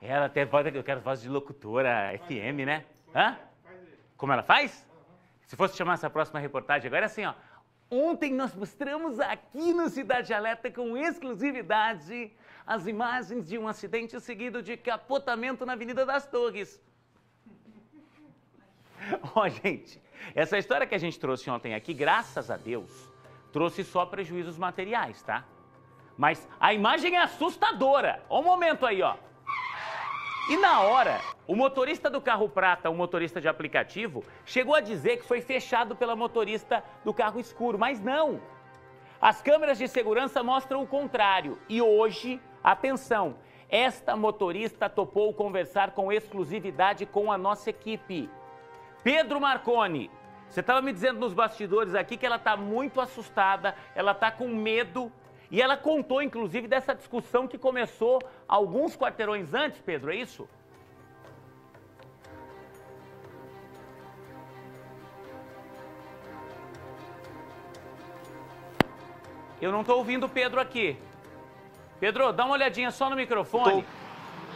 Ela até pode, eu quero voz de locutora FM, né? Hã? Como ela faz? Se fosse chamar essa próxima reportagem agora é assim, ó. Ontem nós mostramos aqui no Cidade Alerta com exclusividade as imagens de um acidente seguido de capotamento na Avenida das Torres. Ó, oh, gente, essa história que a gente trouxe ontem aqui, graças a Deus, trouxe só prejuízos materiais, tá? Mas a imagem é assustadora. Ó o momento aí, ó. E na hora, o motorista do carro prata, o motorista de aplicativo, chegou a dizer que foi fechado pela motorista do carro escuro, mas não. As câmeras de segurança mostram o contrário. E hoje, atenção, esta motorista topou conversar com exclusividade com a nossa equipe. Pedro Marconi, você estava me dizendo nos bastidores aqui que ela está muito assustada, ela está com medo e ela contou, inclusive, dessa discussão que começou alguns quarteirões antes, Pedro, é isso? Eu não estou ouvindo o Pedro aqui. Pedro, dá uma olhadinha só no microfone. Tô.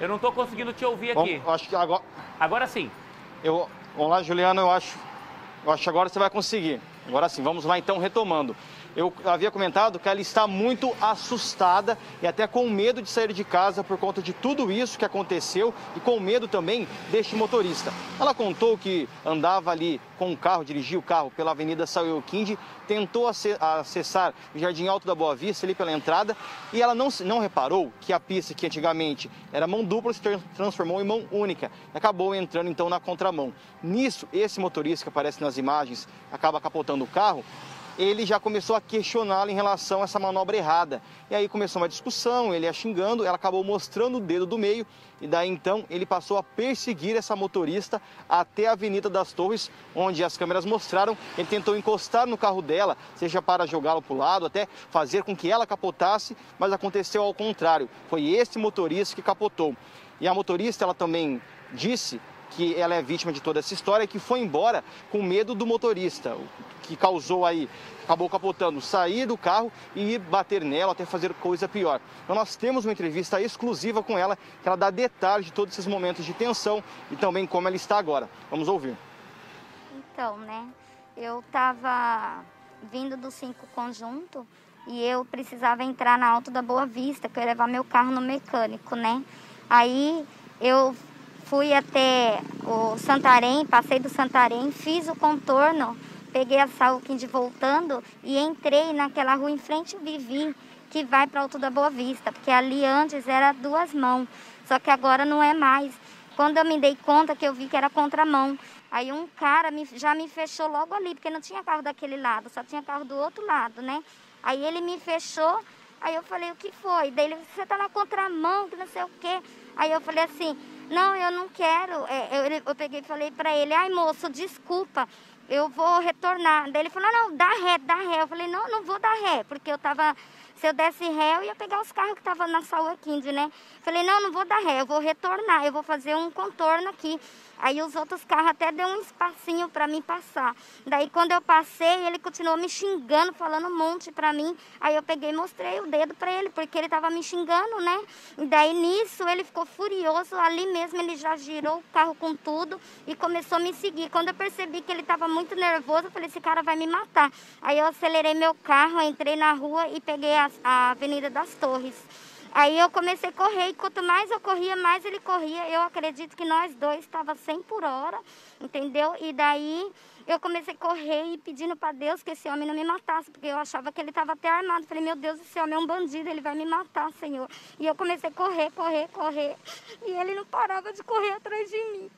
Eu não estou conseguindo te ouvir aqui. Bom, acho que agora... Agora sim. Eu... Vamos lá, Juliano, eu acho... Eu acho que agora você vai conseguir. Agora sim, vamos lá então, retomando eu havia comentado que ela está muito assustada e até com medo de sair de casa por conta de tudo isso que aconteceu e com medo também deste motorista. Ela contou que andava ali com o carro, dirigia o carro pela Avenida Samuel Quinde, tentou acessar o Jardim Alto da Boa Vista, ali pela entrada, e ela não, não reparou que a pista que antigamente era mão dupla se transformou em mão única. E acabou entrando então na contramão. Nisso, esse motorista que aparece nas imagens acaba capotando o carro ele já começou a questioná-la em relação a essa manobra errada. E aí começou uma discussão, ele ia xingando, ela acabou mostrando o dedo do meio e daí então ele passou a perseguir essa motorista até a Avenida das Torres, onde as câmeras mostraram. Ele tentou encostar no carro dela, seja para jogá-lo para o lado, até fazer com que ela capotasse, mas aconteceu ao contrário. Foi esse motorista que capotou. E a motorista, ela também disse que ela é vítima de toda essa história, que foi embora com medo do motorista, que causou aí, acabou capotando, sair do carro e bater nela, até fazer coisa pior. Então nós temos uma entrevista exclusiva com ela, que ela dá detalhes de todos esses momentos de tensão e também como ela está agora. Vamos ouvir. Então, né, eu estava vindo do cinco conjunto e eu precisava entrar na Alto da Boa Vista, que eu ia levar meu carro no mecânico, né? Aí eu fui até o Santarém, passei do Santarém, fiz o contorno, peguei a de voltando e entrei naquela rua em frente ao Vivi, que vai para Alto da Boa Vista, porque ali antes era duas mãos, só que agora não é mais. Quando eu me dei conta que eu vi que era contramão, aí um cara me, já me fechou logo ali, porque não tinha carro daquele lado, só tinha carro do outro lado, né? Aí ele me fechou, aí eu falei, o que foi? Daí ele, você tá na contramão, que não sei o quê. Aí eu falei assim, não, eu não quero. É, eu, eu peguei e falei para ele, ai moço, desculpa, eu vou retornar. Daí ele falou, não, não, dá ré, dá ré. Eu falei, não, não vou dar ré, porque eu tava, se eu desse ré, eu ia pegar os carros que estavam na Saúde 15, né? Falei, não, não vou dar ré, eu vou retornar, eu vou fazer um contorno aqui. Aí os outros carros até deu um espacinho para mim passar. Daí quando eu passei, ele continuou me xingando, falando um monte para mim. Aí eu peguei e mostrei o dedo para ele, porque ele estava me xingando, né? E daí nisso ele ficou furioso, ali mesmo ele já girou o carro com tudo e começou a me seguir. Quando eu percebi que ele estava muito nervoso, eu falei, esse cara vai me matar. Aí eu acelerei meu carro, entrei na rua e peguei a, a Avenida das Torres. Aí eu comecei a correr e quanto mais eu corria, mais ele corria. Eu acredito que nós dois estava 100 por hora, entendeu? E daí eu comecei a correr e pedindo para Deus que esse homem não me matasse, porque eu achava que ele estava até armado. Falei, meu Deus, esse homem é um bandido, ele vai me matar, Senhor. E eu comecei a correr, correr, correr. E ele não parava de correr atrás de mim.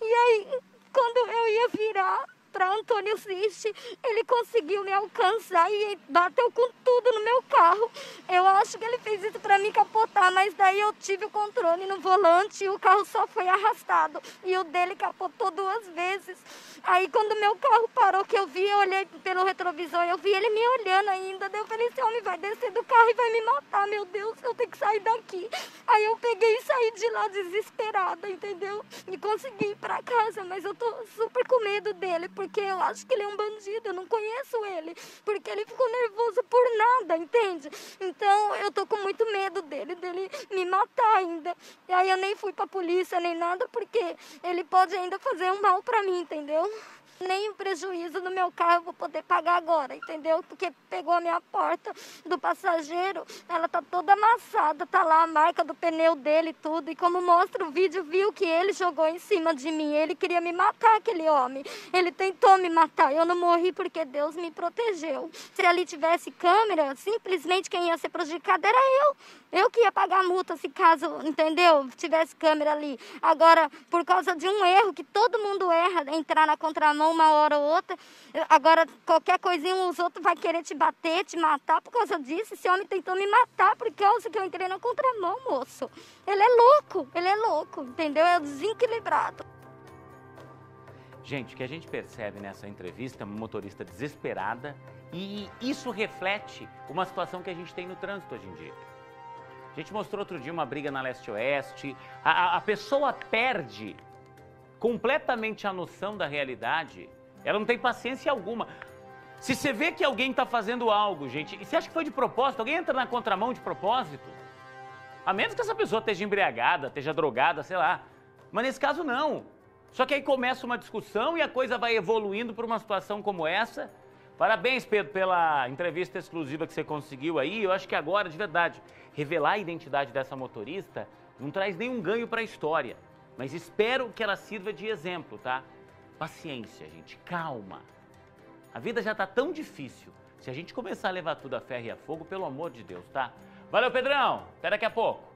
E aí, quando eu ia virar, para Antônio Siste, ele conseguiu me alcançar e bateu com tudo no meu carro. Eu acho que ele fez isso para me capotar, mas daí eu tive o controle no volante e o carro só foi arrastado. E o dele capotou duas vezes. Aí quando meu carro parou, que eu vi, eu olhei pelo retrovisor, eu vi ele me olhando ainda. Daí eu falei, esse homem vai descer do carro e vai me matar, meu Deus, eu tenho que sair daqui. Aí eu peguei e saí de lá desesperada, entendeu? E consegui ir para casa, mas eu tô super com medo dele, porque eu acho que ele é um bandido, eu não conheço ele, porque ele ficou nervoso por nada, entende? Então eu tô com muito medo dele, dele me, me matar ainda. E aí eu nem fui pra polícia nem nada, porque ele pode ainda fazer um mal pra mim, entendeu? Nem o prejuízo do meu carro eu vou poder pagar agora, entendeu? Porque pegou a minha porta do passageiro, ela tá toda amassada, tá lá a marca do pneu dele e tudo. E como mostra o vídeo, viu que ele jogou em cima de mim. Ele queria me matar, aquele homem. Ele tentou me matar. Eu não morri porque Deus me protegeu. Se ali tivesse câmera, simplesmente quem ia ser prejudicado era eu. Eu que ia pagar a multa se caso, entendeu? Tivesse câmera ali. Agora, por causa de um erro que todo mundo erra, entrar na contramão uma hora ou outra, agora qualquer coisinha os outros vai querer te bater, te matar por causa disso. Esse homem tentou me matar por causa que eu entrei na contramão, moço. Ele é louco, ele é louco, entendeu? É desequilibrado. Gente, o que a gente percebe nessa entrevista uma motorista desesperada e isso reflete uma situação que a gente tem no trânsito hoje em dia. A gente mostrou outro dia uma briga na leste-oeste. A, a, pessoa perde completamente a noção da realidade. Ela não tem paciência alguma. Se você vê que alguém está fazendo algo, gente, e você acha que foi de propósito, alguém entra na contramão de propósito? A menos que essa pessoa esteja embriagada, esteja drogada, sei lá. Mas nesse caso, não. Só que aí começa uma discussão e a coisa vai evoluindo para uma situação como essa. Parabéns, Pedro, pela entrevista exclusiva que você conseguiu aí. Eu acho que agora, de verdade, revelar a identidade dessa motorista não traz nenhum ganho para a história, mas espero que ela sirva de exemplo, tá? Paciência, gente, calma. A vida já tá tão difícil. Se a gente começar a levar tudo a ferro e a fogo, pelo amor de Deus, tá? Valeu, Pedrão. Até daqui a pouco.